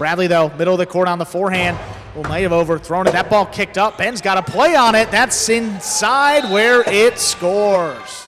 Bradley, though, middle of the court on the forehand. Well, might have overthrown it. That ball kicked up. Ben's got a play on it. That's inside where it scores.